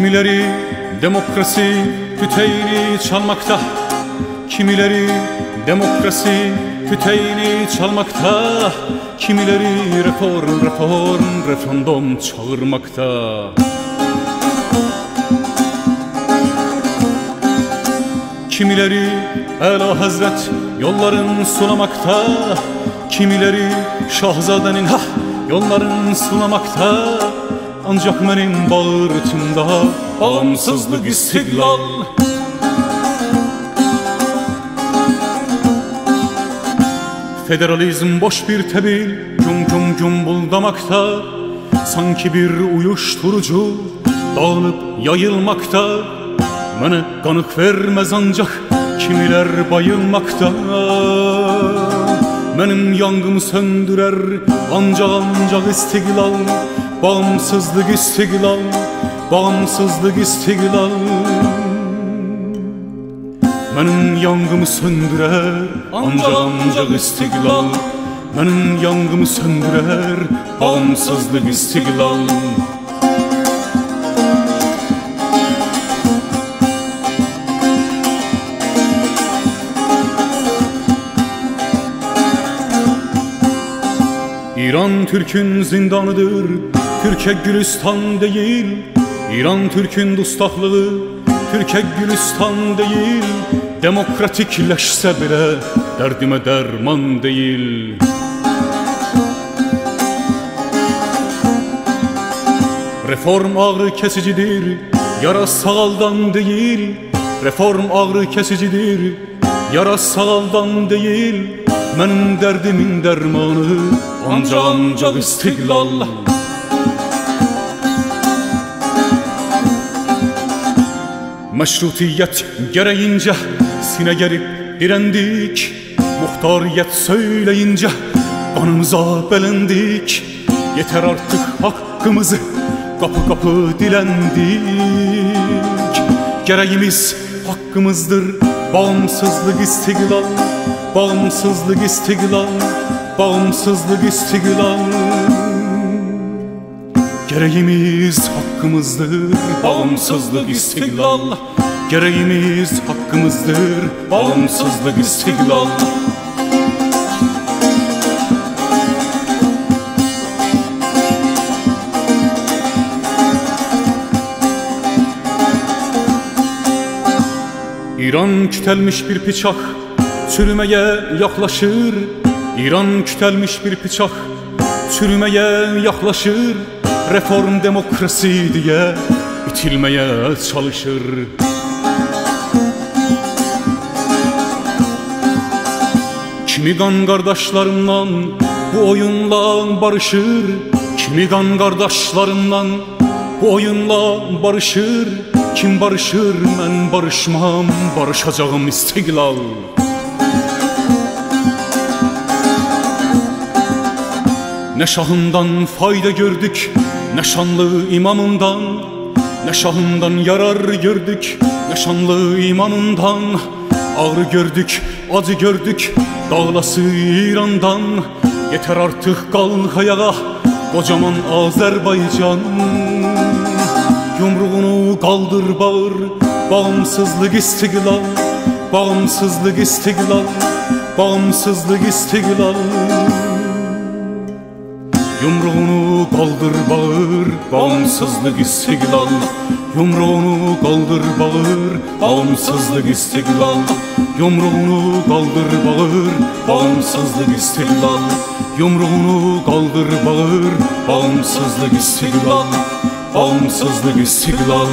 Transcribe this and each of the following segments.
Kimileri demokrasi tüteyini çalmakta Kimileri demokrasi tüteyini çalmakta Kimileri reform reform referandum çağırmakta. Kimileri Ela Hazret yolların sulamakta Kimileri Şahzadenin ha yolların sulamakta Ancak benim bağırtımda bağımsızlık istiklal. Federalizm boş bir tebil Cum cum cumbuldamakta Sanki bir uyuşturucu Dağılıp yayılmakta. Bana kanık vermez ancak Kimiler bayılmakta. Benim yangımı söndürer Ancak ancak istiklal Bağımsızlık istiklal Bağımsızlık istiklal. Benim yangımı söndürer ancak ancak istiklal. Benim yangımı söndürer bağımsızlık istiklal. İran Türk'ün zindanıdır Türkiye Gülistan değil İran Türk'ün dustahlığı Türkiye Gülistan değil Demokratikleşse bile derdime derman değil. Reform ağrı kesicidir, yara sağaldan değil. Reform ağrı kesicidir, yara sağaldan değil. Benim derdimin dermanı ancak ancak istiklal Meşrutiyet gereğince sine gerip direndik. Muhtariyet söyleyince kanımıza belendik. Yeter artık hakkımızı kapı kapı dilendik. Gereğimiz hakkımızdır bağımsızlık istiklal Bağımsızlık istiklal Bağımsızlık istiklal Gereğimiz hakkımızdır bağımsızlık istiklal. Gereğimiz hakkımızdır bağımsızlık istiklal. İran kütelmiş bir bıçak çürümeye yaklaşır. İran kütelmiş bir bıçak çürümeye yaklaşır Reform demokrasi diye itilmeye çalışır. Kimi kan kardeşlerimden bu oyunla barışır Kimi kan kardeşlerimden bu oyunla barışır. Kim barışır ben barışmam barışacağım istiklal. Ne şahından fayda gördük Ne şanlı imamından Ne şahından yarar gördük. Ne şanlı imamından Ağrı gördük, acı gördük. Dağlası İran'dan Yeter artık kalk ayağa Kocaman Azerbaycan. Yumruğunu kaldır bağır Bağımsızlık istiklal Bağımsızlık istiklal Bağımsızlık istiklal Yumruğunu kaldır bağır Bağımsızlık istiklal Yumruğunu kaldır bağır Bağımsızlık istiklal Yumruğunu kaldır bağır Bağımsızlık istiklal Yumruğunu kaldır bağır Bağımsızlık istiklal Bağımsızlık istiklal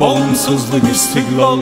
Bağımsızlık istiklal